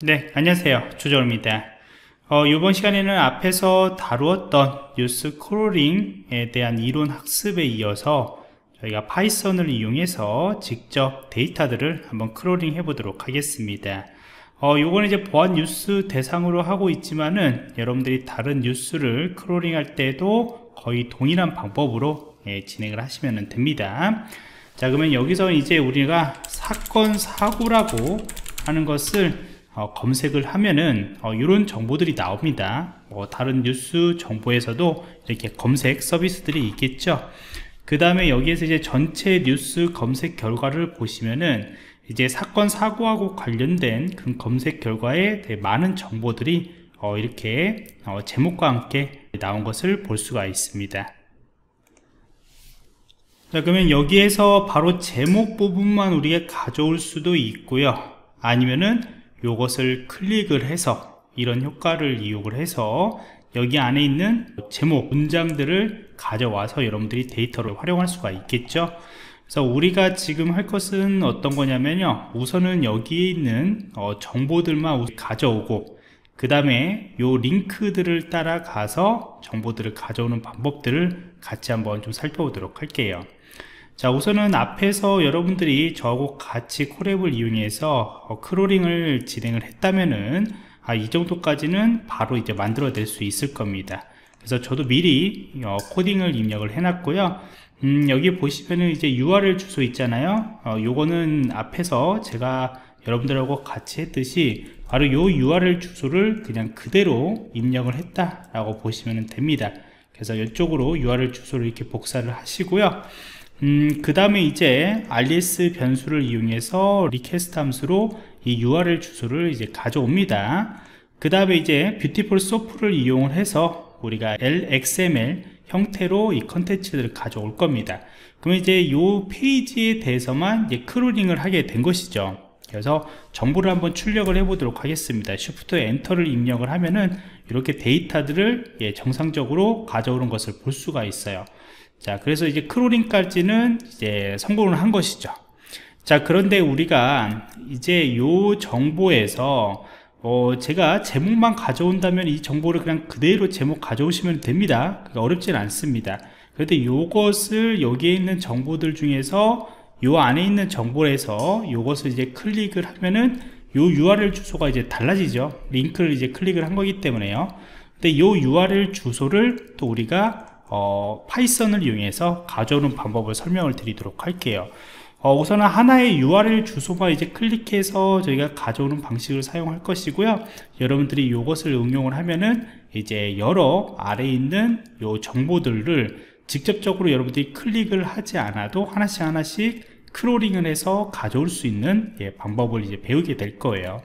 네, 안녕하세요. 주정입니다. 어, 이번 시간에는 앞에서 다루었던 뉴스 crawling에 대한 이론 학습에 이어서 저희가 Python을 이용해서 직접 데이터들을 한번 crawling 해보도록 하겠습니다. 어, 요거는 이제 보안 뉴스 대상으로 하고 있지만은 여러분들이 다른 뉴스를 crawling 할 때도 거의 동일한 방법으로 예, 진행을 하시면 됩니다. 자, 그러면 여기서 이제 우리가 사건 사고라고 하는 것을 어, 검색을 하면은 어, 이런 정보들이 나옵니다. 뭐 다른 뉴스 정보에서도 이렇게 검색 서비스들이 있겠죠. 그 다음에 여기에서 이제 전체 뉴스 검색 결과를 보시면은 이제 사건 사고하고 관련된 그 검색 결과에 많은 정보들이 어, 이렇게 어, 제목과 함께 나온 것을 볼 수가 있습니다. 자 그러면 여기에서 바로 제목 부분만 우리가 가져올 수도 있고요. 아니면은 요것을 클릭을 해서 이런 효과를 이용을 해서 여기 안에 있는 제목 문장들을 가져와서 여러분들이 데이터를 활용할 수가 있겠죠? 그래서 우리가 지금 할 것은 어떤 거냐면요. 우선은 여기에 있는 어, 정보들만 가져오고 그 다음에 요 링크들을 따라가서 정보들을 가져오는 방법들을 같이 한번 좀 살펴보도록 할게요 자 우선은 앞에서 여러분들이 저하고 같이 Colab을 이용해서 어, crawling을 진행을 했다면은 아, 이 정도까지는 바로 이제 만들어 낼 수 있을 겁니다. 그래서 저도 미리 어, 코딩을 입력을 해 놨고요. 음, 여기 보시면은 이제 URL 주소 있잖아요. 어, 요거는 앞에서 제가 여러분들하고 같이 했듯이 바로 요 URL 주소를 그냥 그대로 입력을 했다 라고 보시면 됩니다. 그래서 이쪽으로 URL 주소를 이렇게 복사를 하시고요 음, 그 다음에 이제 alias 변수를 이용해서 request 함수로 이 URL 주소를 이제 가져옵니다. 그 다음에 이제 Beautiful Soup를 이용을 해서 우리가 LXML 형태로 이 컨텐츠들을 가져올 겁니다. 그러면 이제 이 페이지에 대해서만 이제 crawling을 하게 된 것이죠. 그래서 정보를 한번 출력을 해 보도록 하겠습니다. Shift Enter를 입력을 하면은 이렇게 데이터들을 예, 정상적으로 가져오는 것을 볼 수가 있어요. 자 그래서 이제 크롤링까지는 이제 성공을 한 것이죠 자 그런데 우리가 이제 요 정보에서 어 제가 제목만 가져온다면 이 정보를 그냥 그대로 제목 가져오시면 됩니다 그러니까 어렵진 않습니다 그런데 요것을 여기에 있는 정보들 중에서 요 안에 있는 정보에서 요것을 이제 클릭을 하면은 요 URL 주소가 이제 달라지죠. 링크를 이제 클릭을 한 거기 때문에요. 근데 요 URL 주소를 또 우리가 어, Python을 이용해서 가져오는 방법을 설명을 드리도록 할게요. 어, 우선은 하나의 URL 주소만 이제 클릭해서 저희가 가져오는 방식을 사용할 것이고요. 여러분들이 이것을 응용을 하면은 이제 여러 아래에 있는 요 정보들을 직접적으로 여러분들이 클릭을 하지 않아도 하나씩 하나씩 crawling을 해서 가져올 수 있는 예, 방법을 이제 배우게 될 거예요.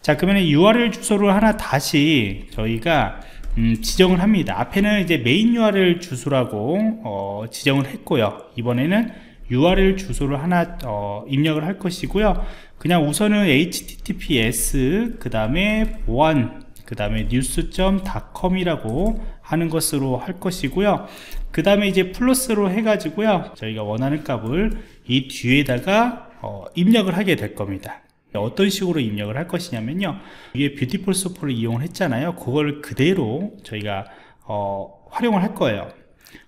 자 그러면 URL 주소를 하나 다시 저희가 음, 지정을 합니다. 앞에는 이제 메인 URL 주소라고 어, 지정을 했고요. 이번에는 URL 주소를 하나 어, 입력을 할 것이고요. 그냥 우선은 https 그 다음에 보안 그 다음에 news.com 이라고 하는 것으로 할 것이고요. 그 다음에 이제 플러스로 해 가지고요. 저희가 원하는 값을 이 뒤에다가 어, 입력을 하게 될 겁니다. 어떤 식으로 입력을 할 것이냐면요. 위에 Beautiful Soup를 이용을 했잖아요. 그걸 그대로 저희가 어, 활용을 할 거예요.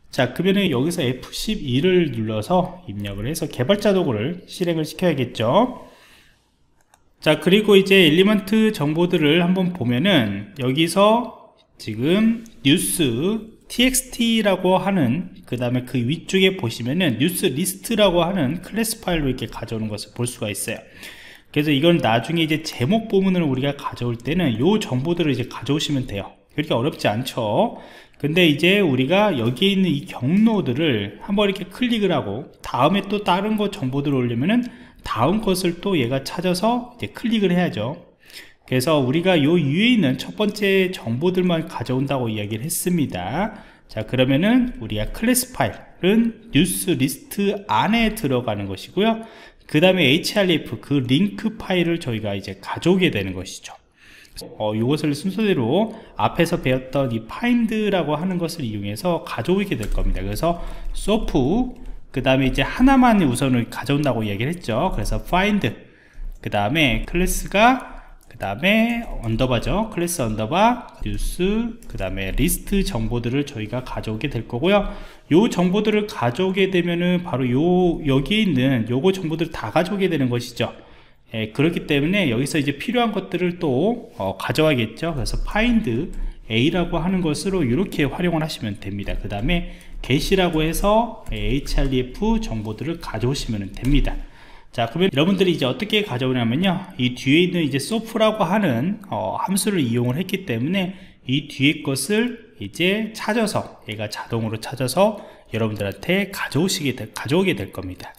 자 그러면 여기서 F12를 눌러서 입력을 해서 개발자 도구를 실행을 시켜야겠죠 자 그리고 이제 element 정보들을 한번 보면은 여기서 지금 뉴스 txt라고 하는 그 다음에 그 위쪽에 보시면은 뉴스 리스트라고 하는 클래스 파일로 이렇게 가져오는 것을 볼 수가 있어요. 그래서 이건 나중에 이제 제목 부분을 우리가 가져올 때는 요 정보들을 이제 가져오시면 돼요. 그렇게 어렵지 않죠? 근데 이제 우리가 여기에 있는 이 경로들을 한번 이렇게 클릭을 하고 다음에 또 다른 거 정보들을 올리면은 다음 것을 또 얘가 찾아서 이제 클릭을 해야죠. 그래서 우리가 요 위에 있는 첫 번째 정보들만 가져온다고 이야기를 했습니다. 자 그러면은 우리가 클래스 파일은 뉴스 리스트 안에 들어가는 것이고요. 그 다음에 href 그 링크 파일을 저희가 이제 가져오게 되는 것이죠. 어, 이것을 순서대로 앞에서 배웠던 이 find라고 하는 것을 이용해서 가져오게 될 겁니다. 그래서 soup 그 다음에 이제 하나만 우선을 가져온다고 얘기를 했죠. 그래서 find 그 다음에 클래스가 그 다음에 underbar죠. 클래스 underbar 뉴스 그 다음에 리스트 정보들을 저희가 가져오게 될 거고요. 요 정보들을 가져오게 되면은 바로 요 여기에 있는 요거 정보들을 다 가져오게 되는 것이죠. 예, 그렇기 때문에 여기서 이제 필요한 것들을 또 어, 가져와야겠죠. 그래서 find a라고 하는 것으로 이렇게 활용을 하시면 됩니다. 그 다음에 get이라고 해서 href 정보들을 가져오시면 됩니다. 자 그러면 여러분들이 이제 어떻게 가져오냐면요. 이 뒤에 있는 이제 soft라고 하는 어, 함수를 이용을 했기 때문에 이 뒤에 것을 이제 찾아서 얘가 자동으로 찾아서 여러분들한테 가져오시게 될, 가져오게 될 겁니다.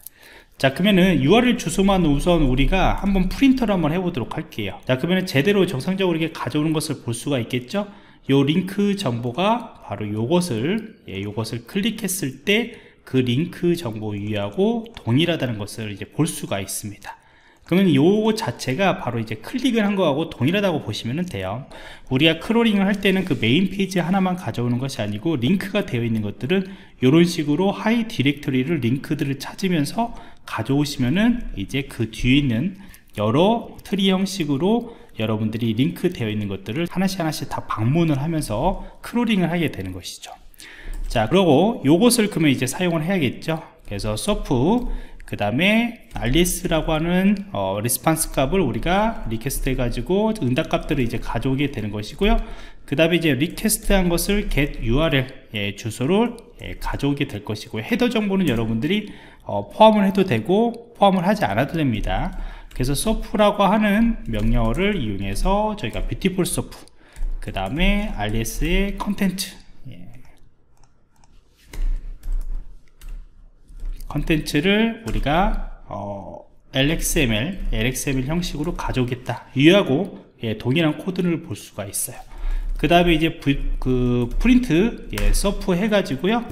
자 그러면은 URL 주소만 우선 우리가 한번 프린터를 한번 해보도록 할게요. 자 그러면 제대로 정상적으로 이렇게 가져오는 것을 볼 수가 있겠죠 요 링크 정보가 바로 요것을 예, 요것을 클릭했을 때 그 링크 정보 위하고 동일하다는 것을 이제 볼 수가 있습니다. 그러면 요거 자체가 바로 이제 클릭을 한 거하고 동일하다고 보시면 돼요. 우리가 crawling을 할 때는 그 메인 페이지 하나만 가져오는 것이 아니고 링크가 되어 있는 것들은 이런 식으로 하위 디렉터리를 링크들을 찾으면서 가져오시면은 이제 그 뒤에 있는 여러 트리 형식으로 여러분들이 링크 되어 있는 것들을 하나씩 하나씩 다 방문을 하면서 crawling을 하게 되는 것이죠. 자 그리고 요것을 그러면 이제 사용을 해야겠죠? 그래서 소프 그 다음에 res라고 하는 어, response 값을 우리가 request 해가지고 응답 값들을 이제 가져오게 되는 것이고요. 그 다음에 이제 request 한 것을 get url 예, 주소를 예, 가져오게 될 것이고요. header 정보는 여러분들이 어, 포함을 해도 되고 포함을 하지 않아도 됩니다 그래서 soup이라고 하는 명령어를 이용해서 저희가 beautiful soup 그 다음에 alias의 컨텐츠 컨텐츠를 우리가 어, LXML, LXML 형식으로 가져오겠다. 이하고 예, 동일한 코드를 볼 수가 있어요. 그 다음에 이제 부, 그 프린트 예, 서프 해가지고요.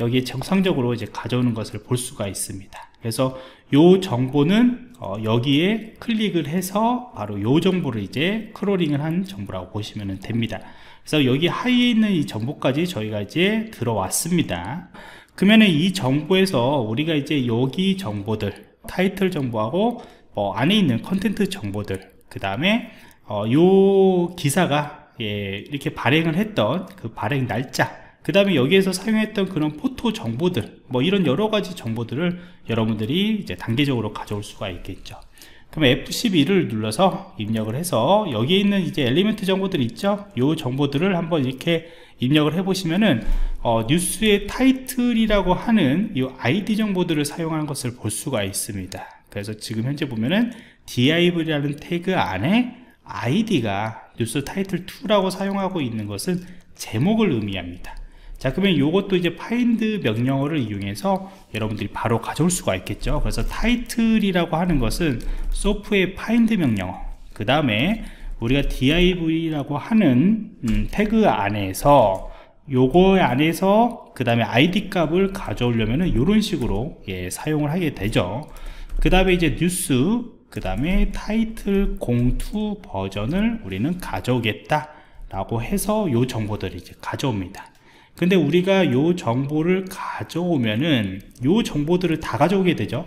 여기에 정상적으로 이제 가져오는 것을 볼 수가 있습니다. 그래서 요 정보는 어, 여기에 클릭을 해서 바로 요 정보를 이제 crawling을 한 정보라고 보시면 됩니다. 그래서 여기 하위에 있는 이 정보까지 저희가 이제 들어왔습니다. 그러면 이 정보에서 우리가 이제 여기 정보들 타이틀 정보하고 뭐 안에 있는 content 정보들 그 다음에 어, 요 기사가 예, 이렇게 발행을 했던 그 발행 날짜 그 다음에 여기에서 사용했던 그런 포토 정보들 뭐 이런 여러 가지 정보들을 여러분들이 이제 단계적으로 가져올 수가 있겠죠. 그럼 F12를 눌러서 입력을 해서 여기에 있는 이제 엘리멘트 정보들 있죠? 요 정보들을 한번 이렇게 입력을 해 보시면은 어, 뉴스의 타이틀이라고 하는 이 아이디 정보들을 사용하는 것을 볼 수가 있습니다. 그래서 지금 현재 보면은 div라는 태그 안에 아이디가 뉴스 타이틀 2라고 사용하고 있는 것은 제목을 의미합니다 자 그러면 이것도 이제 find 명령어를 이용해서 여러분들이 바로 가져올 수가 있겠죠. 그래서 타이틀이라고 하는 것은 소프의 find 명령어. 그 다음에 우리가 div라고 하는 음, 태그 안에서 요거 안에서 그 다음에 id 값을 가져오려면 이런 식으로 예, 사용을 하게 되죠. 그 다음에 이제 뉴스 그 다음에 타이틀 02 버전을 우리는 가져오겠다 라고 해서 요 정보들을 이제 가져옵니다 근데 우리가 요 정보를 가져오면은 요 정보들을 다 가져오게 되죠.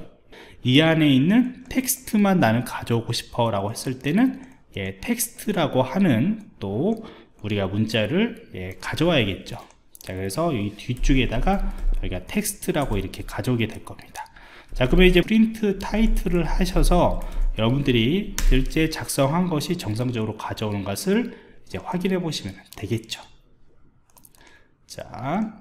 이 안에 있는 텍스트만 나는 가져오고 싶어 라고 했을 때는 예, 텍스트라고 하는 또 우리가 문자를 예, 가져와야겠죠. 자 그래서 이 뒤쪽에다가 저희가 텍스트라고 이렇게 가져오게 될 겁니다. 자 그러면 이제 print title을 하셔서 여러분들이 실제 작성한 것이 정상적으로 가져오는 것을 이제 확인해 보시면 되겠죠 자,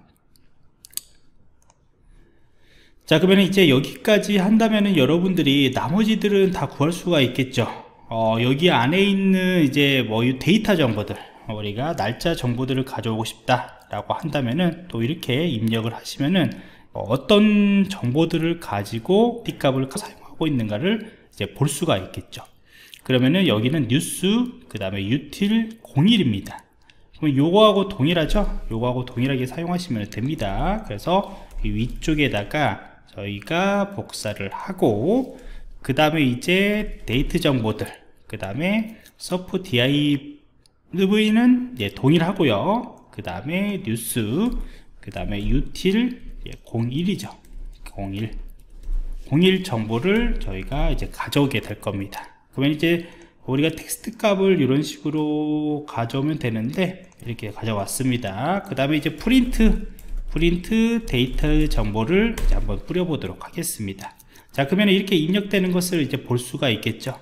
자 그러면 이제 여기까지 한다면은 여러분들이 나머지들은 다 구할 수가 있겠죠. 어, 여기 안에 있는 이제 뭐 데이터 정보들 우리가 날짜 정보들을 가져오고 싶다 라고 한다면은 또 이렇게 입력을 하시면은 어떤 정보들을 가지고 띠값을 사용하고 있는가를 이제 볼 수가 있겠죠. 그러면은 여기는 뉴스 그 다음에 유틸 01입니다 그럼 요거하고 동일하죠? 요거하고 동일하게 사용하시면 됩니다. 그래서 위쪽에다가 저희가 복사를 하고 그 다음에 이제 데이트 정보들 그 다음에 soup div는 예, 동일하고요. 그 다음에 뉴스 그 다음에 util 예, 01이죠. 01 01 정보를 저희가 이제 가져오게 될 겁니다. 그러면 이제 우리가 텍스트 값을 이런 식으로 가져오면 되는데 이렇게 가져왔습니다. 그 다음에 이제 print print 데이터 정보를 이제 한번 뿌려보도록 하겠습니다. 자 그러면 이렇게 입력되는 것을 이제 볼 수가 있겠죠?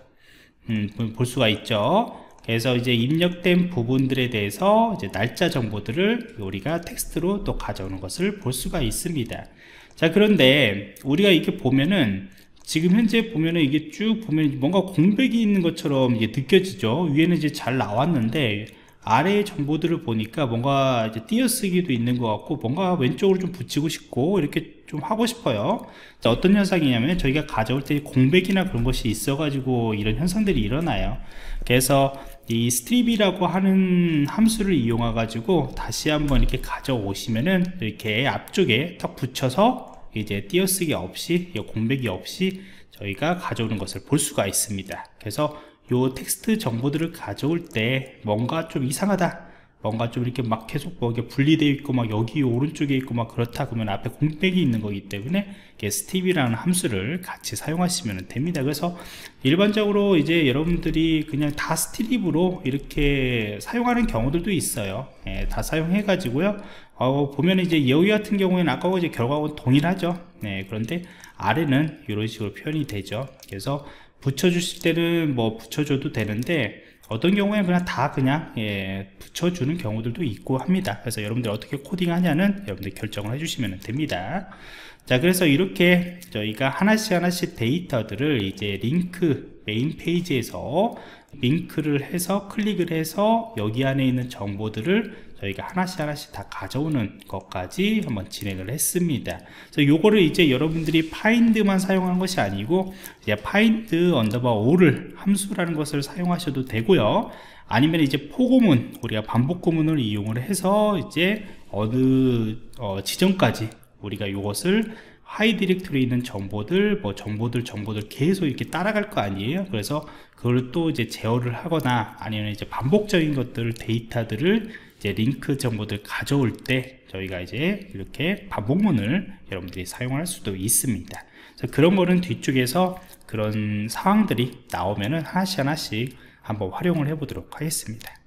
음, 볼 수가 있죠? 그래서 이제 입력된 부분들에 대해서 이제 날짜 정보들을 우리가 텍스트로 또 가져오는 것을 볼 수가 있습니다. 자 그런데 우리가 이렇게 보면은 지금 현재 보면은 이게 쭉 보면 뭔가 공백이 있는 것처럼 이게 느껴지죠. 위에는 이제 잘 나왔는데 아래의 정보들을 보니까 뭔가 이제 띄어쓰기도 있는 것 같고 뭔가 왼쪽으로 좀 붙이고 싶고 이렇게 좀 하고 싶어요. 자, 어떤 현상이냐면 저희가 가져올 때 공백이나 그런 것이 있어 가지고 이런 현상들이 일어나요. 그래서 이 strip이라고 하는 함수를 이용해 가지고 다시 한번 이렇게 가져오시면은 이렇게 앞쪽에 딱 붙여서 이제 띄어쓰기 없이 공백이 없이 저희가 가져오는 것을 볼 수가 있습니다. 그래서 요 텍스트 정보들을 가져올 때 뭔가 좀 이상하다 뭔가 좀 이렇게 막 계속 뭐 이게 분리되어 있고 막 여기 오른쪽에 있고 막 그렇다 그러면 앞에 공백이 있는 거기 때문에 strip이라는 함수를 같이 사용하시면 됩니다. 그래서 일반적으로 이제 여러분들이 그냥 다 strip으로 이렇게 사용하는 경우들도 있어요. 예, 다 사용해 가지고요. 어, 보면 이제 여기 같은 경우에는 아까 이제 결과하고 동일하죠. 네, 그런데 아래는 이런 식으로 표현이 되죠. 그래서 붙여주실 때는 뭐 붙여줘도 되는데 어떤 경우에는 그냥 다 그냥 예, 붙여주는 경우들도 있고 합니다. 그래서 여러분들 어떻게 코딩 하냐는 여러분들 결정을 해주시면 됩니다. 자 그래서 이렇게 저희가 하나씩 하나씩 데이터들을 이제 링크 메인 페이지에서 링크를 해서 클릭을 해서 여기 안에 있는 정보들을 저희가 하나씩 하나씩 다 가져오는 것까지 한번 진행을 했습니다. 그래서 요거를 이제 여러분들이 find만 사용한 것이 아니고 이제 find underbar all을 함수라는 것을 사용하셔도 되고요. 아니면 이제 포고문 우리가 반복 구문을 이용을 해서 이제 어느 어, 지점까지 우리가 이것을 하이 디렉토리에 있는 정보들 뭐 정보들 정보들 계속 이렇게 따라갈 거 아니에요? 그래서 그걸 또 이제 제어를 하거나 아니면 이제 반복적인 것들 데이터들을 이제 링크 정보들 가져올 때 저희가 이제 이렇게 반복문을 여러분들이 사용할 수도 있습니다. 그래서 그런 거는 뒤쪽에서 그런 상황들이 나오면은 하나씩 하나씩 한번 활용을 해 보도록 하겠습니다